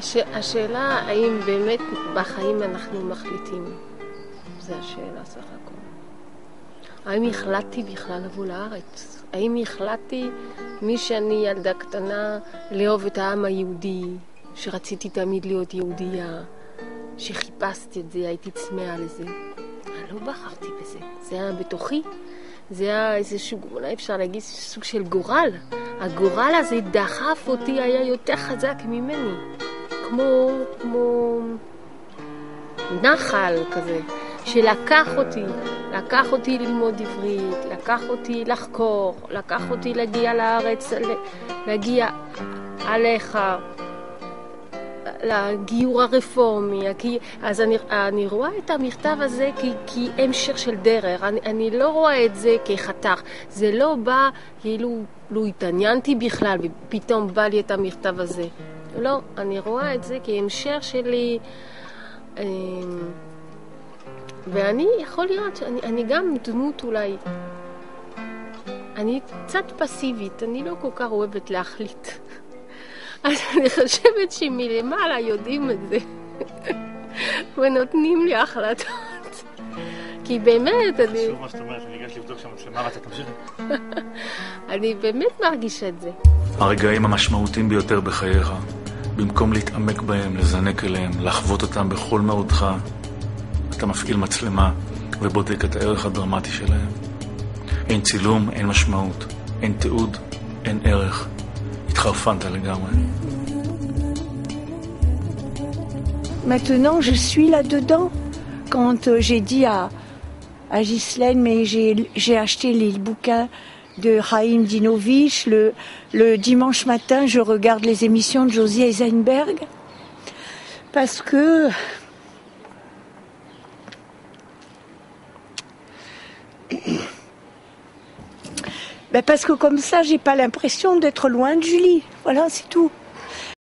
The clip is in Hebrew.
הש... השאלה האם באמת בחיים אנחנו מחליטים, זו השאלה סך הכל. האם החלטתי בכלל לבוא לארץ? האם החלטתי מי שאני ילדה קטנה לאהוב את העם היהודי, שרציתי תמיד להיות יהודייה, שחיפשתי את זה, הייתי צמאה לזה? אני לא בחרתי בזה, זה היה בתוכי. זה היה איזשהו, אולי אפשר להגיד, סוג של גורל. הגורל הזה דחף אותי, היה יותר חזק ממני. כמו, כמו נחל כזה, שלקח אותי, לקח אותי ללמוד עברית, לקח אותי לחקור, לקח אותי להגיע לארץ, להגיע עליך, לגיור הרפורמי. אז אני, אני רואה את המכתב הזה כהמשך של דרך, אני, אני לא רואה את זה כחתך. זה לא בא כאילו לא התעניינתי בכלל ופתאום בא לי את המכתב הזה. לא, אני רואה את זה כהמשך שלי. אמ, ואני, יכול להיות שאני אני גם דמות אולי... אני קצת פסיבית, אני לא כל כך אוהבת להחליט. אז אני חושבת שמלמעלה יודעים את זה, ונותנים לי החלטות. כי באמת, אני... חשוב מה שאת אומרת, אני אגש לבדוק שהמצלמה רצה, תמשיכי. אני באמת מרגישה את זה. הרגעים המשמעותיים ביותר בחייך, במקום להתעמק בהם, לזנק אליהם, לחוות אותם בכל מאודך, אתה מפעיל מצלמה ובודק את הערך הדרמטי שלהם. אין צילום, אין משמעות, אין תיעוד, אין ערך. התחרפנת לגמרי. Maintenant, je suis là-dedans. Quand euh, j'ai dit à, à Ghislaine, mais j'ai acheté les bouquins de Chaim Dinovich, le, le dimanche matin, je regarde les émissions de Josie Eisenberg, parce que Ben parce que comme ça, j'ai pas l'impression d'être loin de Julie. Voilà, c'est tout.